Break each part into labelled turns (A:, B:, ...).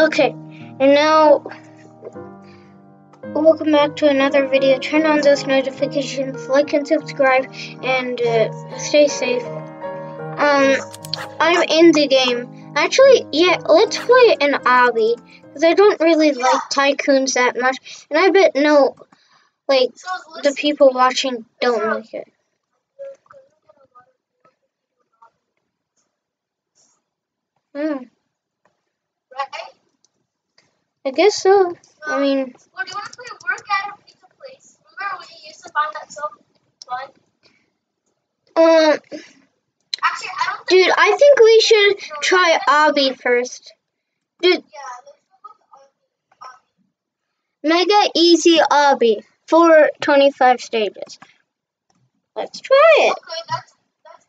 A: Okay, and now welcome back to another video. Turn on those notifications, like and subscribe, and uh, stay safe. Um, I'm in the game. Actually, yeah, let's play an obby because I don't really like tycoons that much, and I bet no, like the people watching don't like it. Hmm. I guess so. I mean,
B: do you want to play work at a pizza place? Remember we used to find that so fun?
A: um,
B: Actually, I don't think.
A: dude, I think we should try obby first. Dude,
B: Yeah, let's go with the
A: Mega easy obby for 25 stages. Let's try it.
B: Okay, that's that's.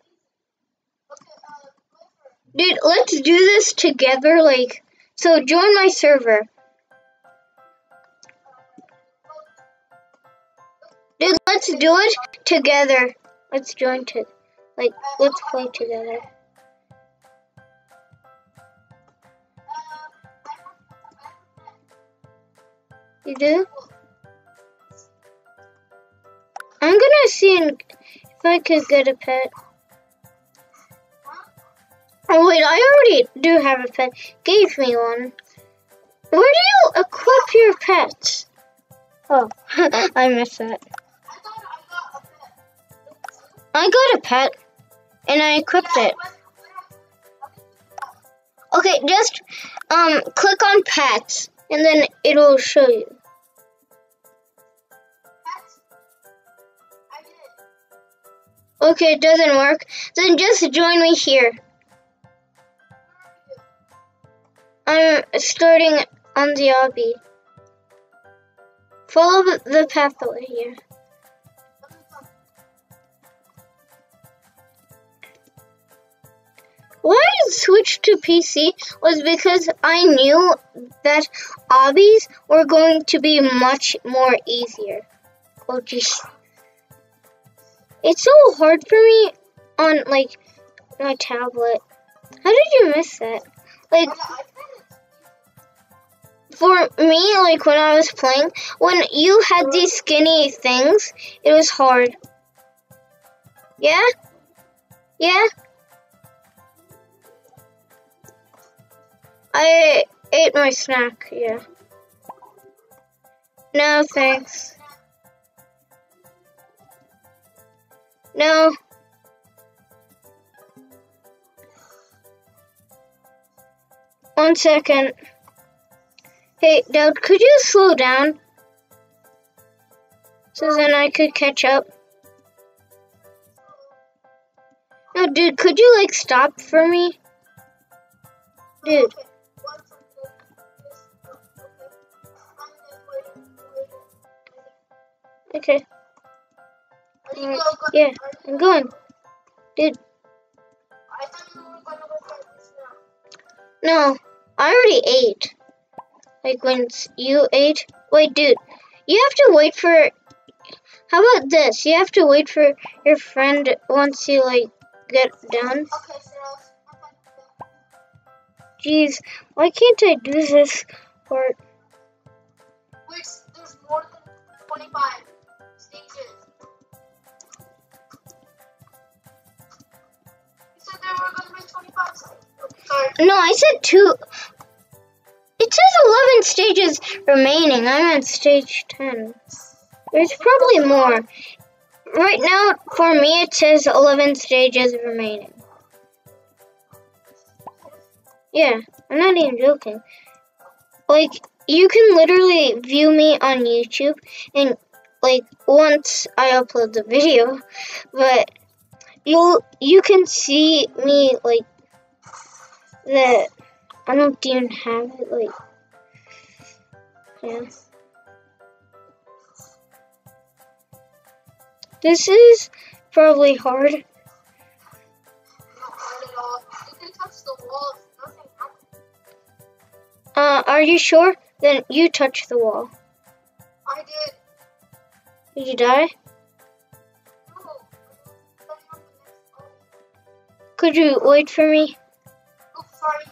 B: Okay, uh, it.
A: Dude, let's do this together. Like, so join my server. Dude, let's do it together. Let's join to, like, let's play together. You do? I'm gonna see if I could get a pet. Oh wait, I already do have a pet. Gave me one. Where do you equip your pets? Oh, I missed that.
B: I got a pet,
A: and I equipped it. Okay, just um click on pets, and then it'll show you. Okay, it doesn't work. Then just join me here. I'm starting on the obby. Follow the- the pathway here. Why I switched to PC was because I knew that obbies were going to be much more easier. Oh jeez. It's so hard for me on like my tablet. How did you miss that? Like for me, like when I was playing, when you had these skinny things, it was hard. Yeah? Yeah? I ate my snack, yeah. No, thanks. No. One second. Hey, Doug, could you slow down? So then I could catch up. No, dude, could you like stop for me? Dude,
B: were gonna go for this now.
A: no, I already ate. Like when you ate. Wait, dude, you have to wait for. How about this? You have to wait for your friend once you like get done.
B: Okay.
A: Jeez, why can't I do this part?
B: Which there's more than 25 stages. You there were gonna be 25 stages. Sorry.
A: No, I said two. It says 11 stages remaining. I'm at stage 10. There's probably more. Right now, for me, it says 11 stages remaining. Yeah, I'm not even joking. Like, you can literally view me on YouTube, and, like, once I upload the video, but you'll, you can see me, like, that. I don't even have it, like, yeah. This is probably hard.
B: You.
A: Uh, are you sure? Then you touch the wall.
B: I did.
A: Did you die? Could you wait for me?
B: Oh, sorry, I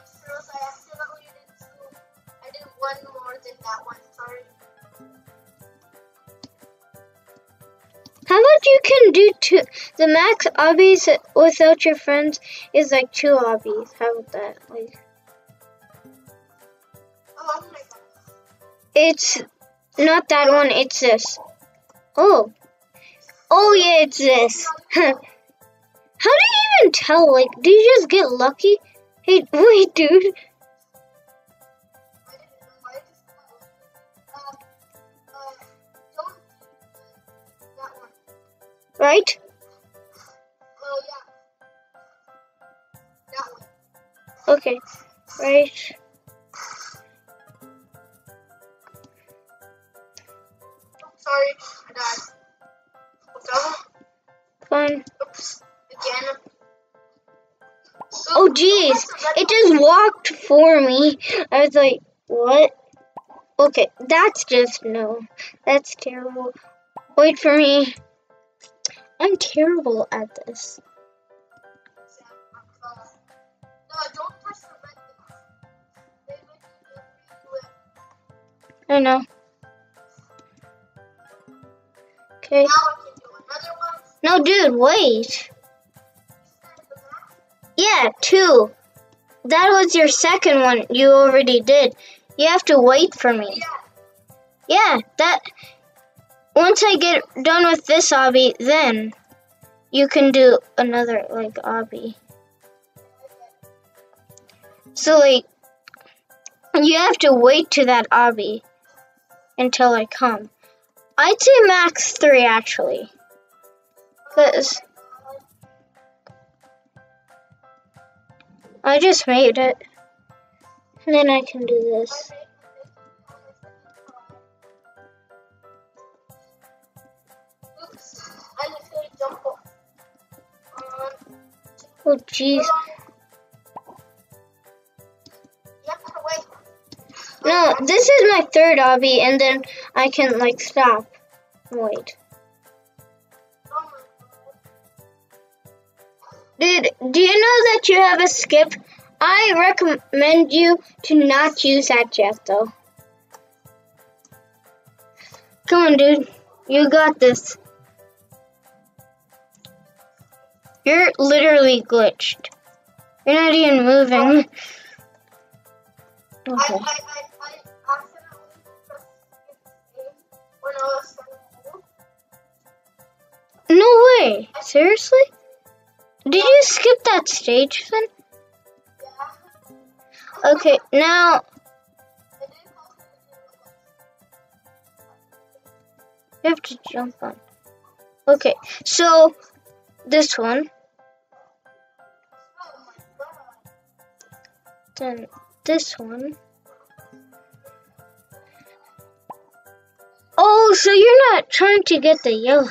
B: accidentally did two. I did one more than that one. Sorry.
A: How about you can do two? The max obbies without your friends is like two obbies. How about that? Like.
B: Oh,
A: it's not that one. It's this. Oh, oh yeah, it's this. How do you even tell? Like, do you just get lucky? Hey, wait, dude.
B: I didn't know.
A: Fine.
B: Oops. Again.
A: Oh, jeez. It just walked for me. I was like, what? Okay, that's just no. That's terrible. Wait for me. I'm terrible at this. I know. Okay. No, dude, wait. Yeah, two. That was your second one you already did. You have to wait for me.
B: Yeah.
A: Yeah, that. Once I get done with this obby, then you can do another like obby. So like, you have to wait to that obby until I come. I'd say max three actually, I just made it, and then I can do this. Oh jeez. No, this is my third obby, and then I can like stop. Wait. Dude, do you know that you have a skip? I recommend you to not use that yet, though. Come on, dude. You got this. You're literally glitched. You're not even moving. Okay.
B: To move.
A: No way. Seriously? Did you skip that stage then?
B: Yeah.
A: Okay, now you have to jump on. Okay, so this one. then this one. Oh, so you're not trying to get the yellow.